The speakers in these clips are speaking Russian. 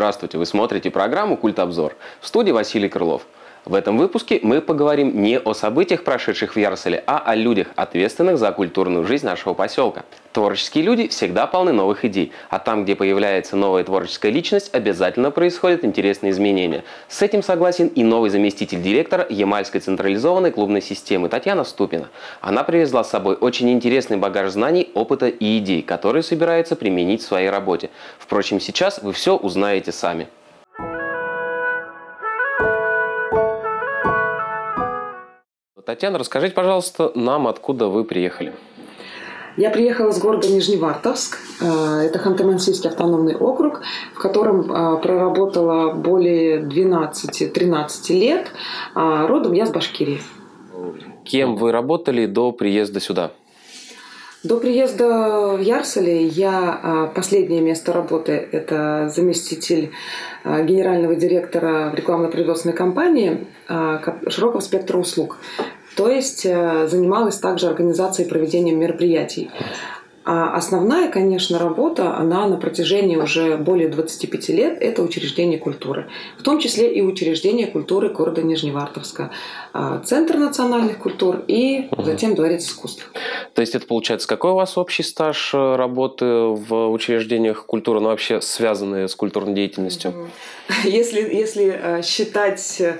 Здравствуйте, вы смотрите программу «Культобзор». В студии Василий Крылов. В этом выпуске мы поговорим не о событиях, прошедших в Ярселе, а о людях, ответственных за культурную жизнь нашего поселка. Творческие люди всегда полны новых идей, а там, где появляется новая творческая личность, обязательно происходят интересные изменения. С этим согласен и новый заместитель директора Ямальской централизованной клубной системы Татьяна Ступина. Она привезла с собой очень интересный багаж знаний, опыта и идей, которые собирается применить в своей работе. Впрочем, сейчас вы все узнаете сами. Татьяна, расскажите, пожалуйста, нам, откуда вы приехали. Я приехала с города Нижневартовск. Э, это Ханты-Мансийский автономный округ, в котором э, проработала более 12-13 лет. А родом я с Башкирии. Кем вы работали до приезда сюда? До приезда в Ярселе я э, последнее место работы – это заместитель генерального директора рекламно-производственной компании широкого спектра услуг. То есть занималась также организацией и проведением мероприятий. А основная, конечно, работа, она на протяжении уже более 25 лет, это учреждение культуры. В том числе и учреждение культуры города Нижневартовска. А, Центр национальных культур и затем Дворец искусств. То есть это получается, какой у вас общий стаж э, работы в учреждениях культуры, ну вообще связанные с культурной деятельностью? Если, если э, считать а,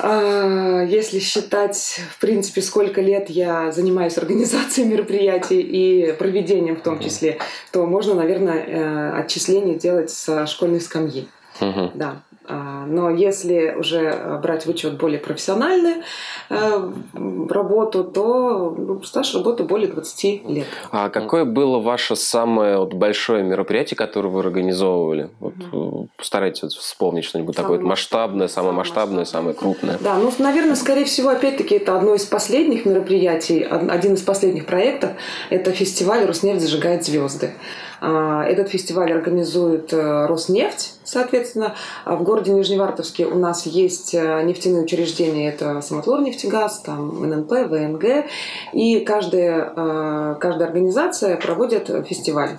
если считать, в принципе, сколько лет я занимаюсь организацией мероприятий и проведением в том числе, то можно, наверное, э, отчисление делать с школьной скамьи. Угу. Да. А, но если уже брать в учет более профессиональную э, работу, то ну, стаж работы более 20 лет. А какое было ваше самое вот большое мероприятие, которое вы организовывали? Вот, угу. Постарайтесь вспомнить что-нибудь самое такое масштабное, самое масштабное, самое крупное. Да, ну, наверное, скорее всего, опять-таки, это одно из последних мероприятий, один из последних проектов. Это фестиваль «Роснефть зажигает звезды». А, этот фестиваль организует э, Роснефть, соответственно. А в городе Нижневартовске у нас есть э, нефтяные учреждения, это Самотлор нефтегаз, там ННП, ВНГ. И каждая, э, каждая организация проводит фестиваль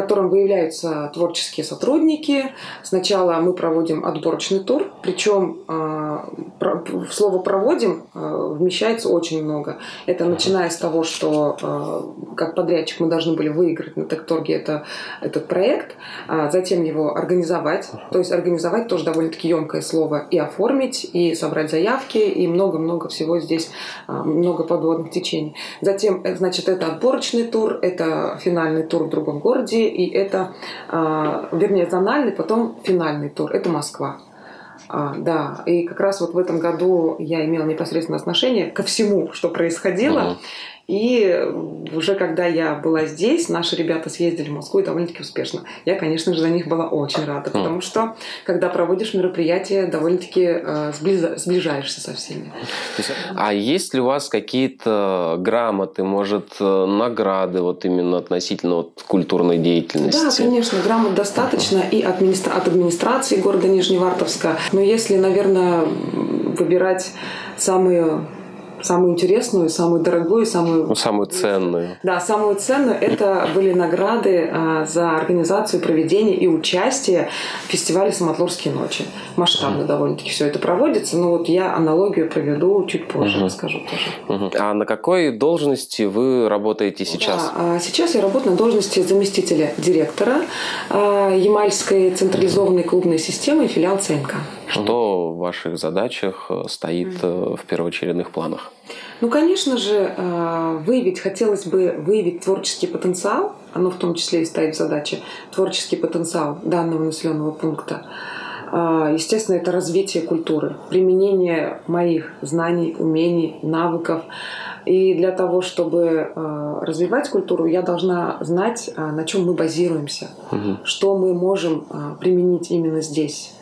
котором выявляются творческие сотрудники. Сначала мы проводим отборочный тур, причем а, в слово «проводим» а, вмещается очень много. Это начиная с того, что а, как подрядчик мы должны были выиграть на Текторге это, этот проект, затем его организовать, то есть организовать тоже довольно-таки емкое слово, и оформить, и собрать заявки, и много-много всего здесь, много подводных течений. Затем, э, значит, это отборочный тур, это финальный тур в другом городе, и это, а, вернее, зональный, потом финальный тур. Это Москва. А, да, и как раз вот в этом году я имела непосредственное отношение ко всему, что происходило. Uh-huh. И уже когда я была здесь, наши ребята съездили в Москву и довольно-таки успешно. Я, конечно же, за них была очень рада, потому что, когда проводишь мероприятие, довольно-таки э, сближаешься со всеми. А есть ли у вас какие-то грамоты, может, э, награды вот именно относительно вот культурной деятельности? Да, конечно, грамот достаточно и администра... от администрации города Нижневартовска. Но если, наверное, выбирать самые самую интересную, самую дорогую, самую... Ну, самую ценную. Да, самую ценную. Это были награды а, за организацию, проведение и участие в фестивале «Самотлорские ночи». Масштабно mm. довольно-таки все это проводится, но вот я аналогию проведу чуть позже, mm-hmm. расскажу тоже. Mm-hmm. А на какой должности вы работаете сейчас? Да, а сейчас я работаю на должности заместителя директора а, Ямальской централизованной клубной системы филиал ЦНК. Что в ваших задачах э, стоит mm. в первоочередных планах? Ну, конечно же, э, выявить, хотелось бы выявить творческий потенциал, оно в том числе и стоит в задаче, творческий потенциал данного населенного пункта. Естественно, это развитие культуры, применение моих знаний, умений, навыков. И для того, чтобы развивать культуру, я должна знать, на чем мы базируемся, угу. что мы можем применить именно здесь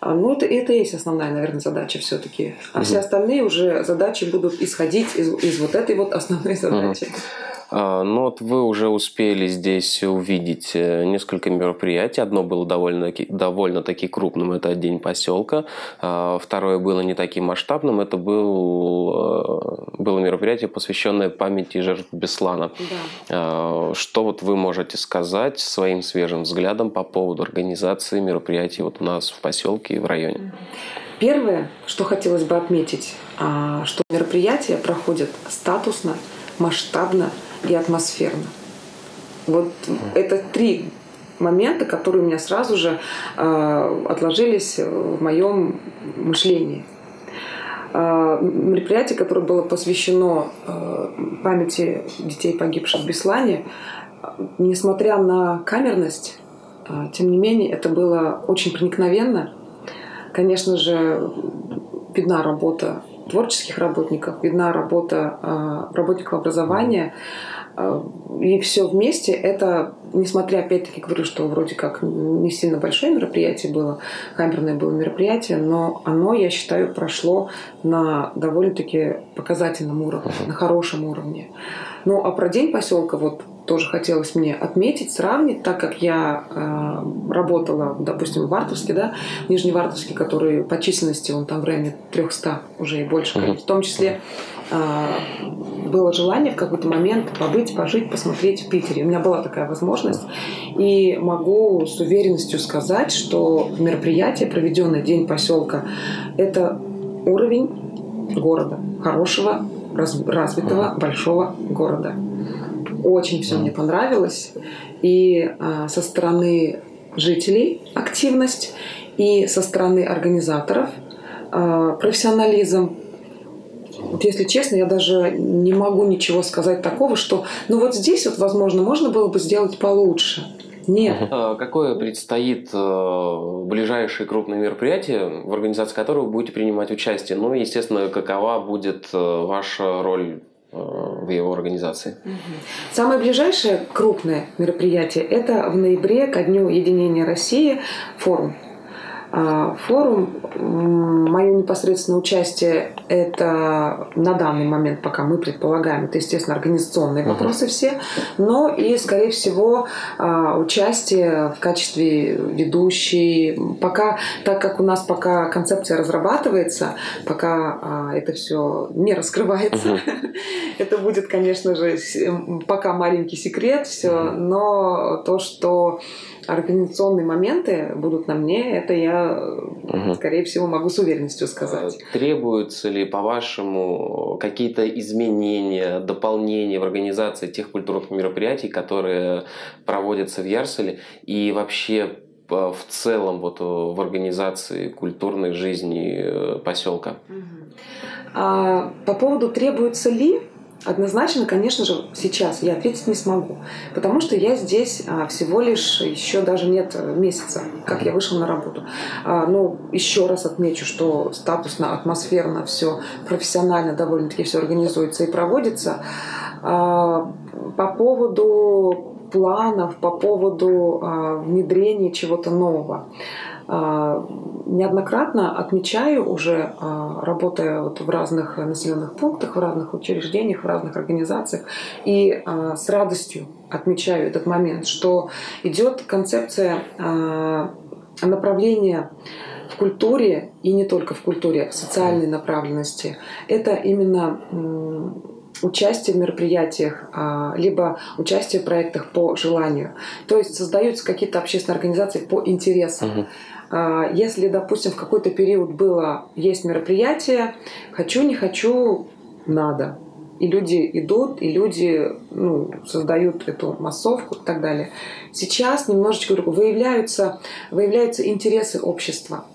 ну, это, это и есть основная, наверное, задача все-таки. А угу. все остальные уже задачи будут исходить из, из вот этой вот основной задачи. Угу. А, ну вот вы уже успели здесь увидеть э, несколько мероприятий. Одно было довольно-таки довольно -таки крупным, это День поселка. А, второе было не таким масштабным, это был, э, было мероприятие, посвященное памяти жертв Беслана. Да. А, что вот вы можете сказать своим свежим взглядом по поводу организации мероприятий вот у нас в поселке и в районе? Первое, что хотелось бы отметить, что мероприятия проходят статусно, масштабно и атмосферно. Вот это три момента, которые у меня сразу же э, отложились в моем мышлении. Э, мероприятие, которое было посвящено э, памяти детей, погибших в Беслане, несмотря на камерность, э, тем не менее, это было очень проникновенно. Конечно же, видна работа творческих работников, видна работа э, работников образования. Э, и все вместе это, несмотря, опять-таки, говорю, что вроде как не сильно большое мероприятие было, камерное было мероприятие, но оно, я считаю, прошло на довольно-таки показательном уровне, на хорошем уровне. Ну, а про День поселка вот тоже хотелось мне отметить, сравнить, так как я э, работала, допустим, в Вартовске, да, в Нижневартовске, который по численности, он там в районе 300 уже и больше, mm-hmm. в том числе э, было желание в какой-то момент побыть, пожить, посмотреть в Питере. У меня была такая возможность, и могу с уверенностью сказать, что мероприятие, проведенное День поселка, это уровень города, хорошего, развитого, большого города. Очень все мне понравилось. И а, со стороны жителей активность, и со стороны организаторов а, профессионализм. Вот если честно, я даже не могу ничего сказать такого, что ну вот здесь вот, возможно, можно было бы сделать получше. Нет. А какое предстоит э, ближайшее крупное мероприятие, в организации которого вы будете принимать участие? Ну, естественно, какова будет э, ваша роль Э, в его организации. Самое ближайшее крупное мероприятие – это в ноябре ко Дню Единения России форум форум, мое непосредственное участие – это на данный момент, пока мы предполагаем, это, естественно, организационные uh-huh. вопросы все, но и, скорее всего, а, участие в качестве ведущей. Пока, так как у нас пока концепция разрабатывается, пока а, это все не раскрывается, uh-huh. это будет, конечно же, пока маленький секрет все, uh-huh. но то, что организационные моменты будут на мне, это я, угу. скорее всего, могу с уверенностью сказать. А требуются ли, по-вашему, какие-то изменения, дополнения в организации тех культурных мероприятий, которые проводятся в Ярселе, и вообще в целом вот в организации культурной жизни э, поселка? Угу. А, по поводу требуется ли, Однозначно, конечно же, сейчас я ответить не смогу, потому что я здесь а, всего лишь еще даже нет э, месяца, как я вышла на работу. А, ну, еще раз отмечу, что статусно, атмосферно все, профессионально довольно-таки все организуется и проводится. А, по поводу планов, по поводу внедрения чего-то нового. А, неоднократно отмечаю уже, а, работая вот в разных населенных пунктах, в разных учреждениях, в разных организациях, и а, с радостью отмечаю этот момент, что идет концепция направления в культуре и не только в культуре, в социальной направленности. Это именно участие в мероприятиях, либо участие в проектах по желанию. То есть создаются какие-то общественные организации по интересам. Угу. А, если, допустим, в какой-то период было, есть мероприятие, хочу, не хочу, надо. И люди идут, и люди ну, создают эту массовку и так далее. Сейчас немножечко выявляются, выявляются интересы общества.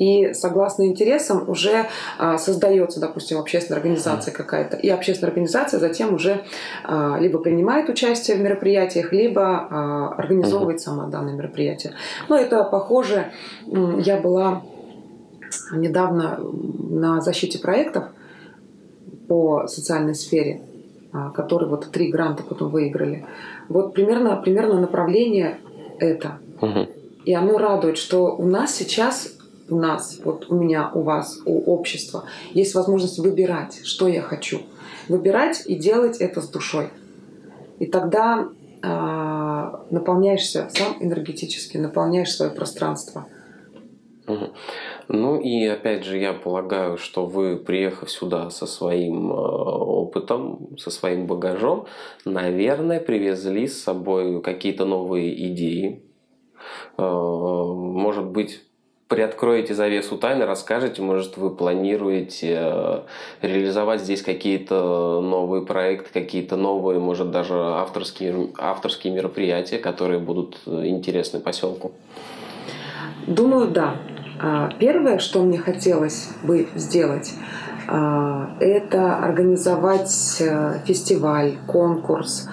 И согласно интересам уже а, создается, допустим, общественная организация какая-то. И общественная организация затем уже а, либо принимает участие в мероприятиях, либо а, организовывает сама данное мероприятие. Но это похоже. Я была недавно на защите проектов по социальной сфере, которые вот три гранта потом выиграли. Вот примерно, примерно направление это. И оно радует, что у нас сейчас у нас, вот у меня, у вас, у общества есть возможность выбирать, что я хочу. Выбирать и делать это с душой. И тогда э, наполняешься сам энергетически, наполняешь свое пространство. Ну и опять же, я полагаю, что вы, приехав сюда со своим э, опытом, со своим багажом, наверное, привезли с собой какие-то новые идеи. Э, может быть, приоткроете завесу тайны, расскажете, может, вы планируете э, реализовать здесь какие-то новые проекты, какие-то новые, может, даже авторские, авторские мероприятия, которые будут интересны поселку? Думаю, да. А, первое, что мне хотелось бы сделать, а, это организовать э, фестиваль, конкурс,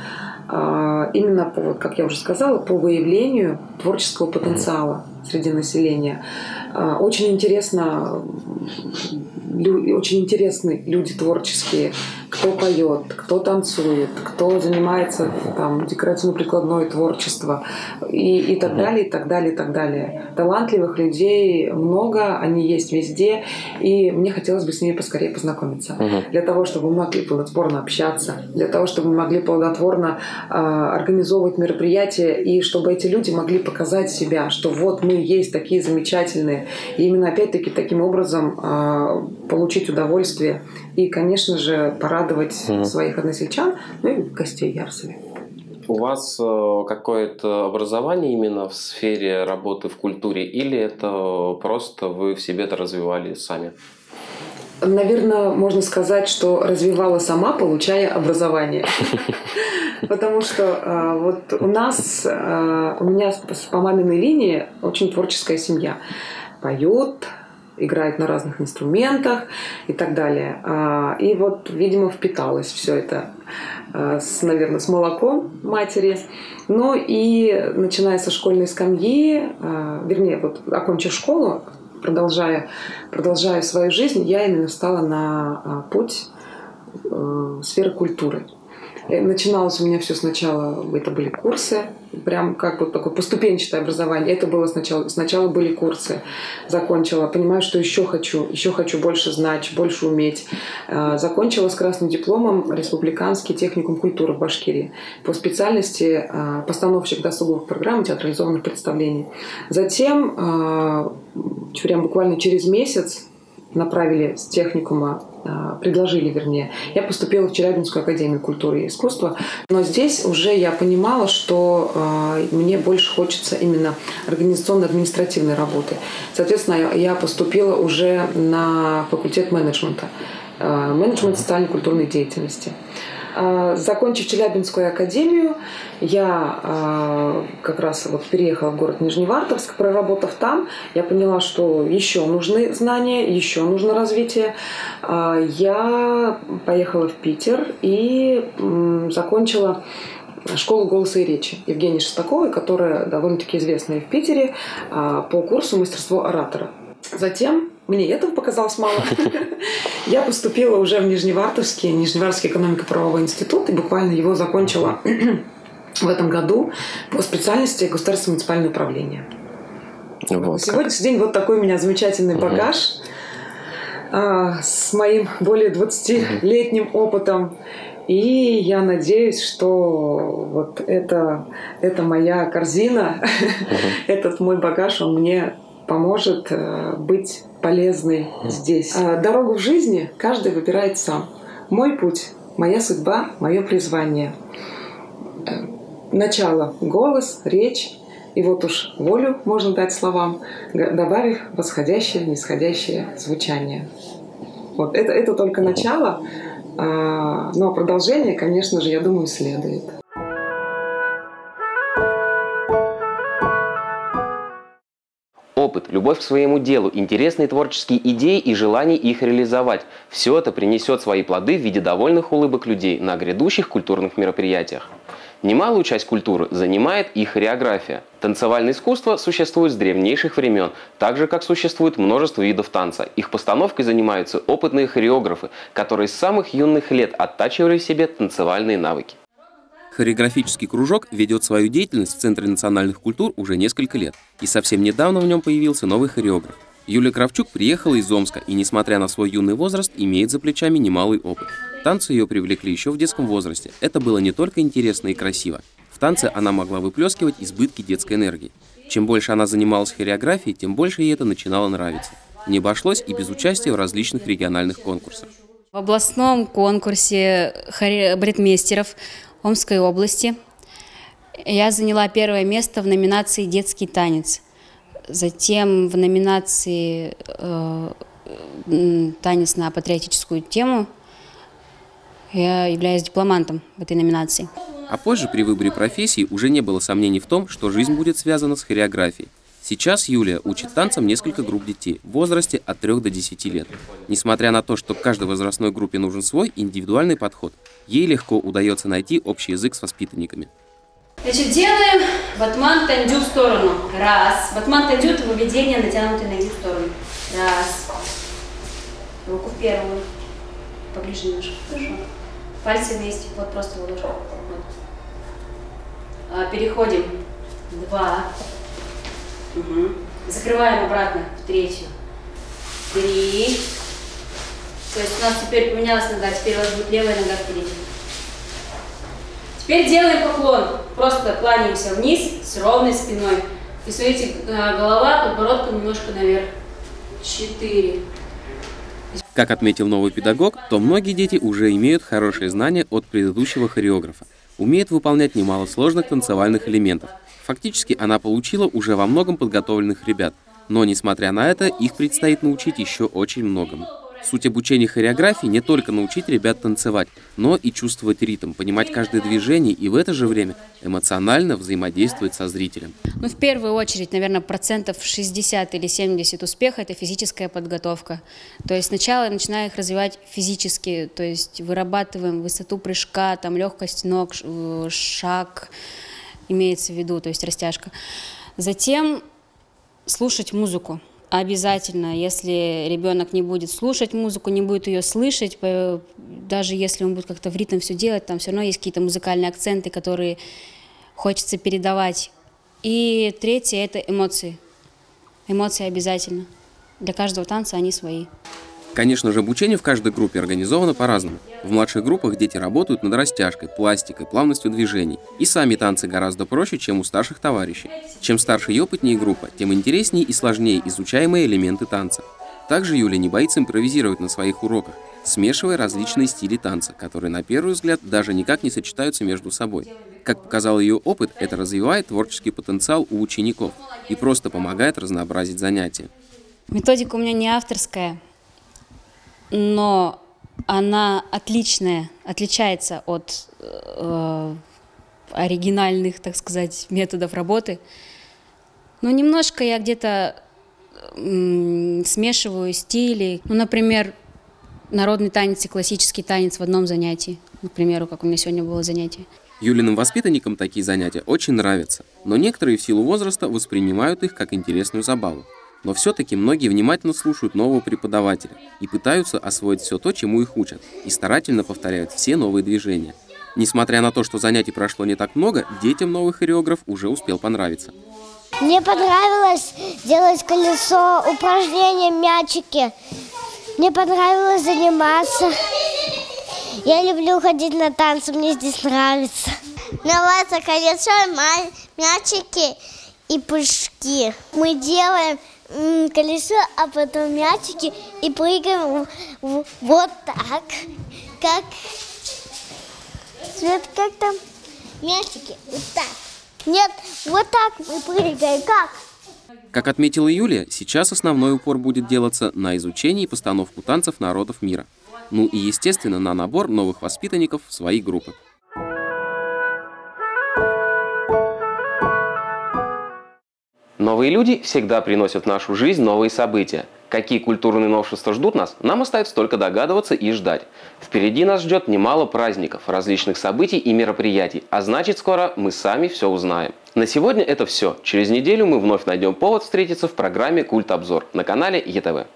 а, именно, по, как я уже сказала, по выявлению творческого потенциала среди населения. Очень интересно, очень интересны люди творческие, кто поет, кто танцует, кто занимается там декоративно-прикладное творчество и, и так далее, и так далее, и так далее. Талантливых людей много, они есть везде, и мне хотелось бы с ними поскорее познакомиться. Для того, чтобы мы могли плодотворно общаться, для того, чтобы мы могли плодотворно э, организовывать мероприятия, и чтобы эти люди могли показать себя, что вот мы есть такие замечательные. И именно опять-таки таким образом э, получить удовольствие и, конечно же, порадовать mm своих односельчан, ну и гостей Ярсове. У вас э, какое-то образование именно в сфере работы в культуре или это просто вы в себе это развивали сами? Наверное, можно сказать, что развивала сама, получая образование. Потому что э, вот у нас, э, у меня по маминой линии очень творческая семья. Поют, играет на разных инструментах и так далее. А, и вот, видимо, впиталось все это, а, с, наверное, с молоком матери. Ну и начиная со школьной скамьи, а, вернее, вот окончив школу, продолжая, продолжая свою жизнь, я именно встала на путь э, сферы культуры. Э, начиналось у меня все сначала, это были курсы, прям как вот такое поступенчатое образование. Это было сначала, сначала были курсы, закончила, понимаю, что еще хочу, еще хочу больше знать, больше уметь. Э, закончила с красным дипломом республиканский техникум культуры в Башкирии по специальности э, постановщик досуговых программ театрализованных представлений. Затем, прям буквально через месяц, направили с техникума, а, предложили, вернее. Я поступила в Челябинскую академию культуры и искусства, но здесь уже я понимала, что а, мне больше хочется именно организационно-административной работы. Соответственно, я поступила уже на факультет менеджмента, а, менеджмент социально-культурной деятельности. А, закончив Челябинскую академию, я а, как раз вот переехала в город Нижневартовск, проработав там, я поняла, что еще нужны знания, еще нужно развитие. А, я поехала в Питер и закончила школу голоса и речи Евгении Шестаковой, которая довольно-таки известная в Питере по курсу мастерство оратора. Затем мне этого показалось мало. Я поступила уже в Нижневартовский, Нижневартовский экономико-правовой институт, и буквально его закончила в этом году по специальности государственное муниципальное управление. Вот Сегодняшний день вот такой у меня замечательный багаж а, с моим более 20-летним опытом. И я надеюсь, что вот это, это моя корзина, этот мой багаж, он мне поможет э, быть полезной здесь. А дорогу в жизни каждый выбирает сам. Мой путь, моя судьба, мое призвание. Э, начало — голос, речь, и вот уж волю можно дать словам, добавив восходящее, нисходящее звучание. Вот это, это только начало, а, но продолжение, конечно же, я думаю, следует. Опыт, любовь к своему делу, интересные творческие идеи и желание их реализовать. Все это принесет свои плоды в виде довольных улыбок людей на грядущих культурных мероприятиях. Немалую часть культуры занимает и хореография. Танцевальное искусство существует с древнейших времен, так же как существует множество видов танца. Их постановкой занимаются опытные хореографы, которые с самых юных лет оттачивали в себе танцевальные навыки. Хореографический кружок ведет свою деятельность в Центре национальных культур уже несколько лет, и совсем недавно в нем появился новый хореограф. Юлия Кравчук приехала из Омска и, несмотря на свой юный возраст, имеет за плечами немалый опыт. танцу ее привлекли еще в детском возрасте. Это было не только интересно и красиво. В танце она могла выплескивать избытки детской энергии. Чем больше она занималась хореографией, тем больше ей это начинало нравиться. Не обошлось и без участия в различных региональных конкурсах. В областном конкурсе балетмейстеров Омской области я заняла первое место в номинации «Детский танец». Затем в номинации э, «Танец на патриотическую тему» я являюсь дипломантом в этой номинации. А позже при выборе профессии уже не было сомнений в том, что жизнь будет связана с хореографией. Сейчас Юлия учит танцам несколько групп детей в возрасте от 3 до 10 лет. Несмотря на то, что каждой возрастной группе нужен свой индивидуальный подход, ей легко удается найти общий язык с воспитанниками. Значит, делаем батман тандю в сторону. Раз. Батман тандю – это выведение натянутой ноги в сторону. Раз. Руку первую. Поближе немножко. Хорошо. Пальцы вместе. Вот просто ладошка. Вот. А, переходим. Два. Угу. Закрываем обратно в третью. Три. То есть у нас теперь поменялась нога, теперь у вас будет левая нога впереди. Теперь делаем поклон. Просто кланяемся вниз с ровной спиной. И смотрите, э, голова подбородком немножко наверх. Четыре. Как отметил новый педагог, то многие дети уже имеют хорошие знания от предыдущего хореографа. Умеют выполнять немало сложных танцевальных элементов – Фактически она получила уже во многом подготовленных ребят, но, несмотря на это, их предстоит научить еще очень многому. Суть обучения хореографии не только научить ребят танцевать, но и чувствовать ритм, понимать каждое движение и в это же время эмоционально взаимодействовать со зрителем. Ну, в первую очередь, наверное, процентов 60 или 70 успеха – это физическая подготовка. То есть сначала я начинаю их развивать физически, то есть вырабатываем высоту прыжка, там легкость ног, шаг, имеется в виду, то есть растяжка. Затем слушать музыку. Обязательно, если ребенок не будет слушать музыку, не будет ее слышать, даже если он будет как-то в ритм все делать, там все равно есть какие-то музыкальные акценты, которые хочется передавать. И третье – это эмоции. Эмоции обязательно. Для каждого танца они свои. Конечно же, обучение в каждой группе организовано по-разному. В младших группах дети работают над растяжкой, пластикой, плавностью движений. И сами танцы гораздо проще, чем у старших товарищей. Чем старше и опытнее группа, тем интереснее и сложнее изучаемые элементы танца. Также Юля не боится импровизировать на своих уроках, смешивая различные стили танца, которые на первый взгляд даже никак не сочетаются между собой. Как показал ее опыт, это развивает творческий потенциал у учеников и просто помогает разнообразить занятия. Методика у меня не авторская, но она отличная, отличается от э, оригинальных, так сказать, методов работы. Но немножко я где-то э, смешиваю стили. Ну, например, народный танец и классический танец в одном занятии. К примеру, как у меня сегодня было занятие. Юлиным воспитанникам такие занятия очень нравятся, но некоторые в силу возраста воспринимают их как интересную забаву. Но все-таки многие внимательно слушают нового преподавателя и пытаются освоить все то, чему их учат, и старательно повторяют все новые движения. Несмотря на то, что занятий прошло не так много, детям новый хореограф уже успел понравиться. Мне понравилось делать колесо, упражнения, мячики. Мне понравилось заниматься. Я люблю ходить на танцы, мне здесь нравится. Нравится колесо, мячики и прыжки. Мы делаем колесо, а потом мячики и прыгаем вот так, как Свет, как там? Мячики, вот так. Нет, вот так мы прыгаем, как? Как отметила Юлия, сейчас основной упор будет делаться на изучение и постановку танцев народов мира. Ну и, естественно, на набор новых воспитанников в свои группы. Новые люди всегда приносят в нашу жизнь новые события. Какие культурные новшества ждут нас, нам остается только догадываться и ждать. Впереди нас ждет немало праздников, различных событий и мероприятий, а значит скоро мы сами все узнаем. На сегодня это все. Через неделю мы вновь найдем повод встретиться в программе «Культ Обзор» на канале ЕТВ.